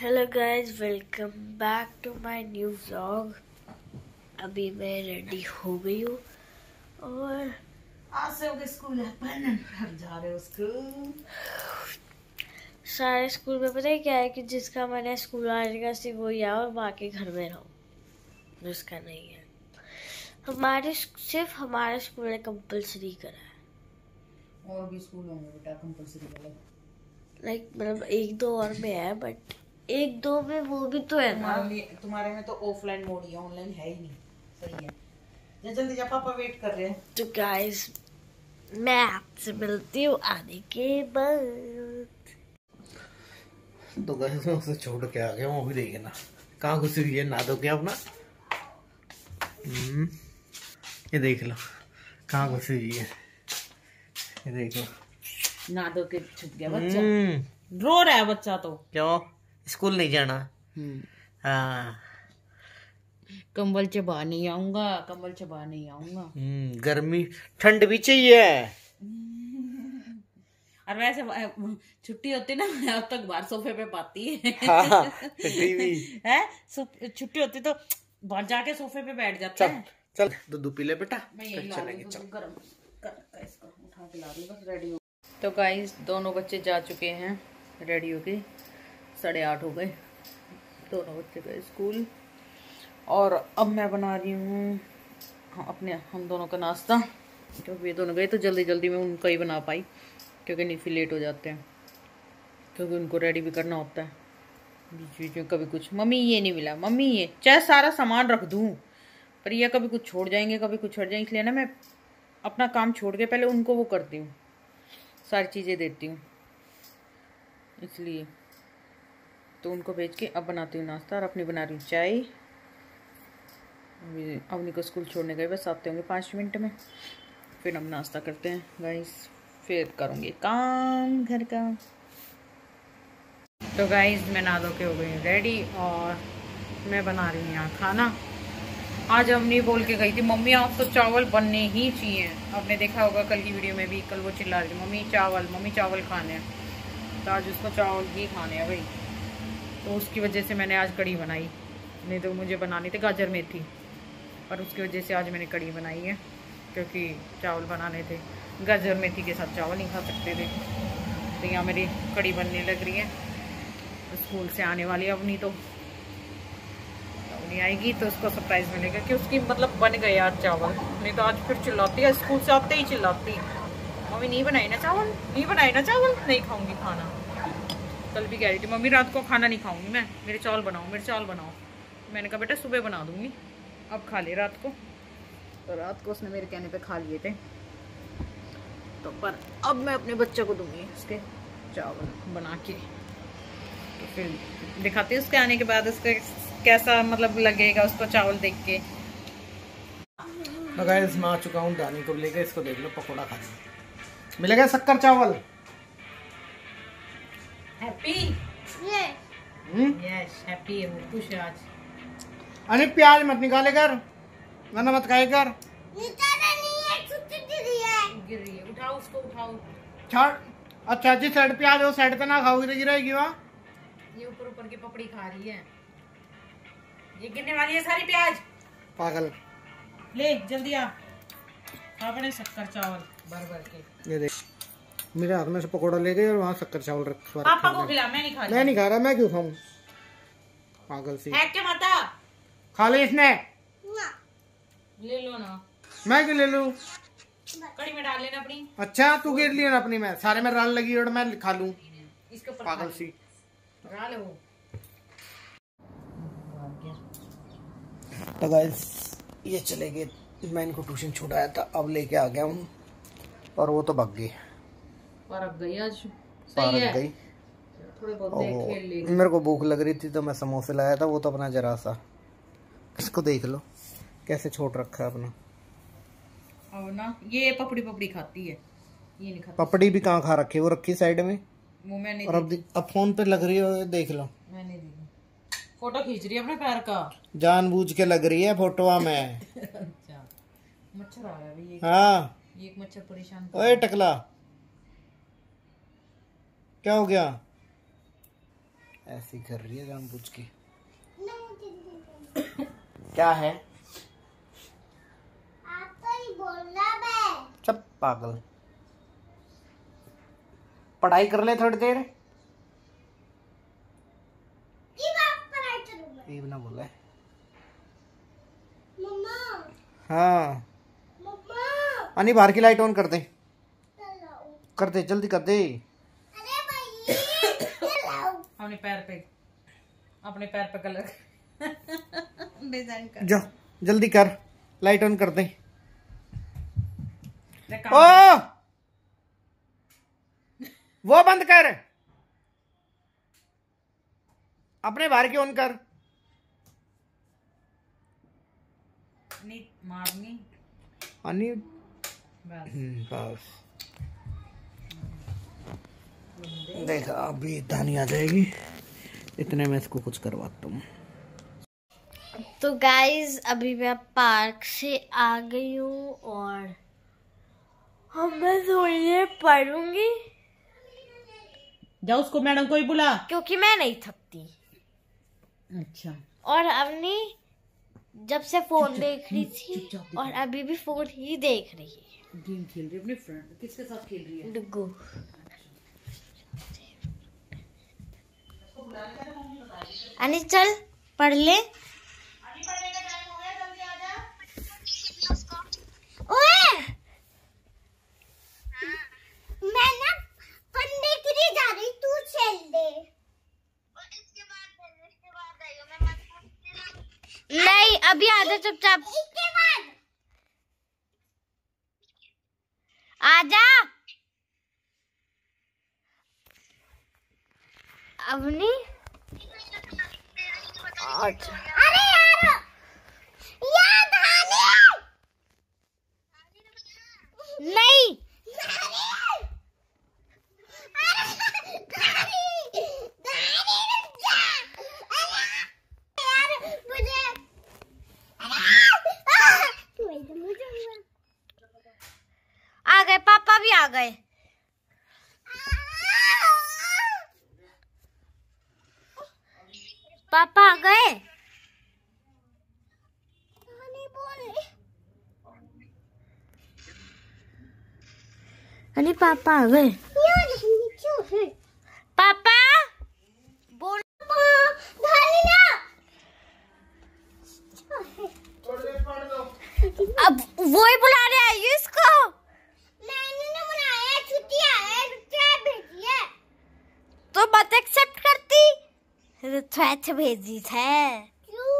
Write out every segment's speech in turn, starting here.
Hello guys welcome back to my new vlog अभी मैं ready हो गई हूँ। और आज से होगे स्कूल है घर जा रहे हो स्कूल। सारे स्कूल में पता है क्या है कि जिसका मैंने स्कूल आने का सिर्फ़ वही आया और बाकी घर में रहो। जिसका नहीं है। हमारे सिर्फ़ हमारे स्कूल ने कंपलसरी करा है। और भी स्कूल होंगे बेटा कंपलसरी वाले। लाइक मतलब एक दो और में है बट एक दो में वो भी तो है ना। तुम्हारे में तो ऑफलाइन मोड ही है ऑनलाइन है ही नहीं। सही है। जा जल्दी जा पापा वेट कर रहे हैं। तो गाइस मैं आपसे मिलती हूँ आने के बाद। तो गैस में उसे छोड़ के आ गया वो भी देखना कहाँ घुसी हुई है ना दो क्या अपना? हम्म, ये देख लो कहाँ घुसी हुई है। ये देख लो। ना दो के छुप गया बच्चा। हम्म, रो रहा है बच्चा तो। क्यों? स्कूल नहीं जाना। हाँ। कंबल चबा नहीं आऊँगा कंबल चबा नहीं आऊँगा। हम्म, गर्मी ठंड भी चाहिए। और वैसे छुट्टी होती ना मैं अब तक बाहर सोफे पे पाती है। हाँ है? छुट्टी होती तो बाहर जाके सोफे पे बैठ जाता चल है। चल दूध पी ले बेटा। मैं फिर यही ला चलेंगे चल। गरम कर कर इसको उठा के ला रही बस रेडी तो गाइस दोनों बच्चे जा चुके हैं रेडी हो गए साढ़े आठ हो गए। दोनों बच्चे गए स्कूल। और अब मैं बना रही हूँ हाँ, अपने हम दोनों का नाश्ता। क्योंकि ये दोनों गए तो जल्दी जल्दी मैं उनका ही बना पाई क्योंकि निफी लेट हो जाते हैं। क्योंकि उनको रेडी भी करना होता है। बीच बीच में कभी कुछ मम्मी ये नहीं मिला मम्मी ये चाहे सारा सामान रख दूँ पर यह कभी कुछ छोड़ जाएँगे कभी कुछ छोड़ जाएँगे इसलिए ना मैं अपना काम छोड़ के पहले उनको वो करती हूँ सारी चीज़ें देती हूँ। इसलिए तो उनको भेज के अब बनाती हूँ नाश्ता और अपनी बना रही हूँ चाय। अभी अवनी को स्कूल छोड़ने गए बस आते होंगे पाँच मिनट में। फिर हम नाश्ता करते हैं। गाइस फिर करूँगी काम घर का। तो गाइस मैं नहा धो के हो गई रेडी और मैं बना रही हूँ यहाँ खाना। आज अवनी बोल के गई थी, मम्मी, आप तो चावल बनने ही चाहिए। आपने देखा होगा कल की वीडियो में भी, कल वो चिल्ला रही मम्मी, चावल मम्मी, चावल खाने हैं। तो आज उसको चावल ही खाने हैं भाई। तो उसकी वजह से मैंने आज कड़ी बनाई। नहीं तो मुझे बनानी थी गाजर मेथी। पर उसकी वजह से आज मैंने कड़ी बनाई है, क्योंकि चावल बनाने थे। गाजर मेथी के साथ चावल नहीं खा सकते थे। तो यहाँ मेरी कड़ी बनने लग रही है। स्कूल से आने वाली है अवनी तो। नहीं आएगी तो उसको सरप्राइज़ मिलेगा कि उसकी मतलब बन गए आज चावल। नहीं तो आज फिर चिल्लाती है। स्कूल से आते ही चिल्लाती। मम्मी, नहीं बनाई ना चावल? नहीं बनाई ना चावल? नहीं खाऊँगी खाना। कल भी कह रही थी, मम्मी, रात को खाना नहीं खाऊँगी मैं। मेरे चावल बनाओ, मेरे चावल बनाओ। मैंने कहा, बेटा, सुबह बना दूँगी। अब खा ले रात को। तो रात को उसने मेरे कहने पे खा लिए थे। तो पर अब मैं अपने बच्चे को दूँगी उसके चावल बना के। तो फिर दिखाती हूँ उसके आने के बाद उसका कैसा मतलब लगेगा उसको चावल देख के। तो मैं आ चुका हूँ दानी को लेकर इसको देख लो, पकौड़ा खा लो मिलेगा शक्कर चावल? हैप्पी हम्म यस हैप्पी है वो खुश है आज. अरे प्याज मत निकाले कर वरना मत खाए कर गिर रही है. उठाओ उसको उठाओ. छाड़. अच्छा जी साइड प्याज वो साइड पे ना खाओगी तो गिरेगी वहाँ. ये ऊपर ऊपर की पपड़ी खा रही है. ये गिरने वाली है सारी प्याज. पागल. ले जल्दी आ. खा बड़े शक्कर चावल भर भर के. ये देख. मेरे हाथ में से पकौड़ा ले गए और वहाँ शक्कर चावल रख पापा को खिला मैं नहीं खा मैं नहीं खा रहा मैं क्यों खाऊं? पागल सी। है क्या माता। खा ले इसने। ले लो ना। मैं क्यों ले लूँ? कड़ी में डाल लेना अपनी। अच्छा तू गिर लिया ना अपनी में सारे में राल लगी और मैं खा लू। पागल सी। डाल वो। तो गाइस ये चले गए। मैं इनको ट्यूशन छुड़ाया था अब लेके आ गया हूँ। और वो तो भाग गई। पर अब गई आज। सही है। गई? थोड़े बहुत खेल ले मेरे को भूख लग रही थी तो मैं समोसे लाया था वो तो अपना जरा सा। इसको देख लो कैसे छोड़ रखा है अपना। ना ये पपड़ी पपड़ी खाती है। ये नहीं खाती। पपड़ी भी कहाँ खा रखी है? वो रखी साइड में? मुँह में नहीं और अब अब फ़ोन पे लग रही है देख लो। मैंने दी फ़ोटो खींच रही है अपने पैर का। जानबूझ के लग रही है फोटोआ में। अच्छा मच्छर आ रहा है ये हाँ। ये एक मच्छर परेशान ओए टकला। क्या हो गया? ऐसी कर रही है जानबूझ के। क्या है? सब पागल। पढ़ाई कर ले थोड़ी देर। ये ना बोला है। हाँ। अनी बाहर की लाइट ऑन कर दे। कर दे जल्दी कर दे। अपने पैर पे अपने पैर पे कलर डिज़ाइन कर। जा जल्दी कर। लाइट ऑन कर दे। ओ! वो बंद कर। अपने बाहर की ऑन कर? नहीं मारनी। बस। देखा अभी धानी आ जाएगी। इतने में इसको कुछ करवाता हूँ। तो गाइस अभी मैं पार्क से आ गई हूँ और हम मैं थोड़ी देर पढ़ूँगी। जा उसको मैडम को ही बुला। क्योंकि मैं नहीं थकती। अच्छा। और अवनी जब से फ़ोन देख रही थी और अभी भी फ़ोन ही देख रही है। गेम खेल रही है अपने फ्रेंड किसके साथ खेल रही है? डुगू अनी चल पढ़ ले। ओए! मैं ना पढ़ने के लिए जा रही तू चल दे। नहीं अभी आ जा चुपचाप आजा अवनी अच्छा। अरे यार याद आने। नहीं। आ गए पापा भी आ गए। पापा आ गए अरे पापा आ गए पापा? बोल। अब वो ही बुलाने आई है इसको। मैंने ना बुलाया छुट्टी आया भेजी है तो मत एक्सेप्ट करती? थ्रेट भेजी थे क्यों?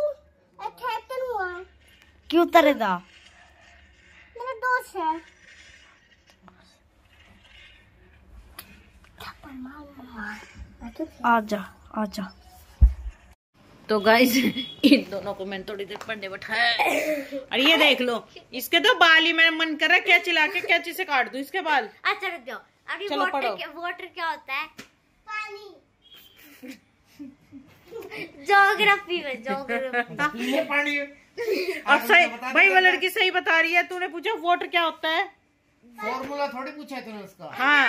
क्यों मेरा दोस्त है। आजा आजा। तो गाइस इन दोनों को मैंने थोड़ी देर पंडे बैठाया। अरे ये देख लो इसके तो बाल ही मेरा मन कर रहा है कैची ला के कैची से काट दूँ इसके बाल? अच्छा रुक जाओ। अभी चलो वाटर पढ़ो। क्या वाटर क्या होता है? पानी ज्योग्राफी में ज्योग्राफी ये पानी अब सही भाई वो लड़की सही बता रही है तूने पूछा वाटर क्या होता है? फॉर्मूला थोड़ी पूछा है तूने उसका। हाँ।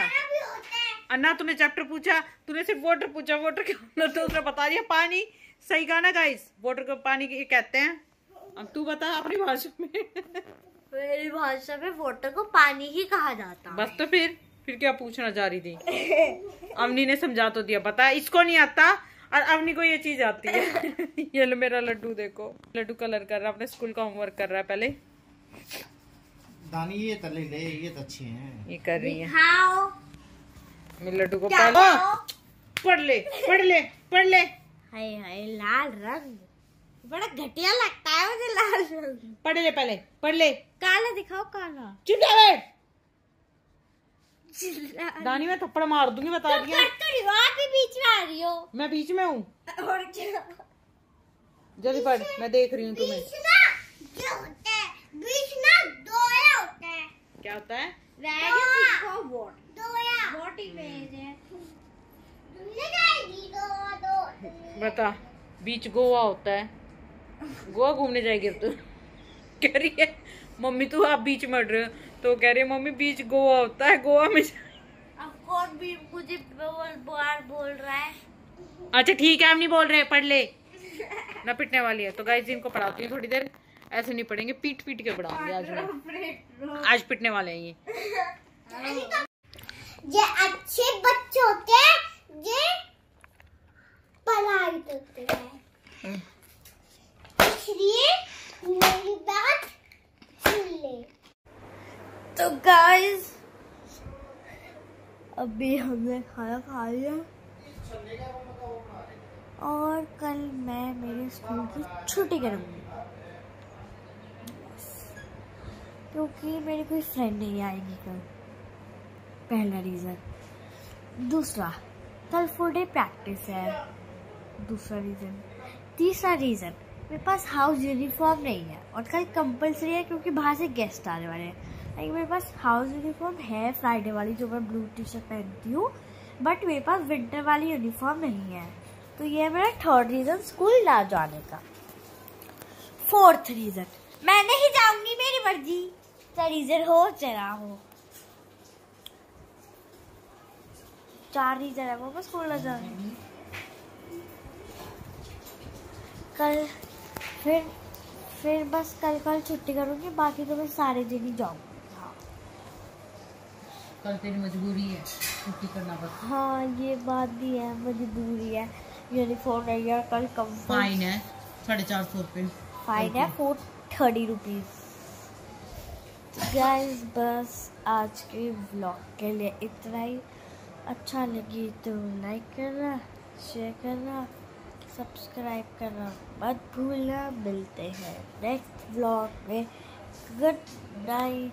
अन्ना तूने चैप्टर पूछा तूने सिर्फ़ वाटर पूछा। वाटर क्या होता है तो उसने बता दिया पानी। सही कहा ना गाइस वाटर को पानी के कहते हैं। अब तू बता अपनी भाषा में। मेरी भाषा में वाटर को पानी ही कहा जाता बस तो फिर फिर क्या पूछना चाह रही थी? अवनी ने समझा तो दिया। पता है इसको नहीं आता और अवनी को ये चीज़ आती है। ये लो मेरा लड्डू देखो। लड्डू कलर कर रहा है अपने स्कूल का होमवर्क कर रहा है पहले। दानी ये तले ले ये तो अच्छे हैं। ये कर रही है। लड्डू को पहले पढ़ ले पढ़ ले पढ़ ले। हाय हाय लाल रंग। बड़ा घटिया लगता है मुझे लाल रंग। पढ़ ले पहले पढ़ ले। काला दिखाओ काला। चुप जा बैठ दानी मैं थप्पड़ मार दूँगी बता दिया। तो रिवाज भी बीच में आ रही हो। मैं बीच में हूँ। और क्या? जल्दी पढ़ मैं देख रही हूँ तुम्हें। है बीच ना दोया होता है। क्या होता है? है बता बीच गोवा होता है। गोवा घूमने जाएगी अब तू। कह रही है मम्मी तू आप बीच में उड़ रहे हो। तो कह रही है मम्मी बीच गोवा होता है गोवा में अब कौन भी मुझे बोल बार बोल रहा है? अच्छा ठीक है हम नहीं बोल रहे पढ़ ले। ना पिटने वाली है। तो गाइस इनको पढ़ाती हूँ थोड़ी देर। ऐसे नहीं पढ़ेंगे पीट पीट के पढ़ाऊँगी आज मैं। आज पिटने वाले हैं ये। ये अच्छे बच्चे होते हैं ये पढ़ाई करते हैं। इसलिए मेरी बात सुन ले। तो गाइस अभी हमने खाना खा लिया। और कल मैं मेरे स्कूल की छुट्टी करूँगी। क्योंकि मेरी कोई फ्रेंड नहीं आएगी कल। पहला रीज़न दूसरा, कल फुल डे प्रैक्टिस है। दूसरा रीज़न तीसरा रीज़न मेरे पास हाउस यूनिफॉर्म नहीं है और कल कंपलसरी है क्योंकि बाहर से गेस्ट आने वाले हैं। लेकिन मेरे पास हाउस यूनिफॉर्म है फ्राइडे वाली जो मैं ब्लू टी शर्ट पहनती हूँ बट मेरे पास विंटर वाली यूनिफॉर्म नहीं है। तो ये है मेरा थर्ड रीज़न स्कूल ना जाने का। फोर्थ रीज़न मैं नहीं जाऊँगी, मेरी मर्ज़ी। रीज़न हो ना हो। चार रीजन है वो स्कूल ना जाने कल फिर फिर बस कल कल छुट्टी करूँगी बाकी तो मैं सारे दिन ही जाऊँगी कल तेरी मजबूरी है छुट्टी करना पड़ता हाँ। ये बात भी है मजबूरी है। यूनिफॉर्म नहीं है कल कम फाइन है साढ़े चार सौ रुपये। फाइन है फोर थर्टी रुपीज़ गाइस बस आज के व्लॉग के लिए इतना ही। अच्छा लगी तो लाइक करना शेयर करना सब्सक्राइब करना। मत भूलना, मिलते हैं नेक्स्ट ब्लॉग में। Good night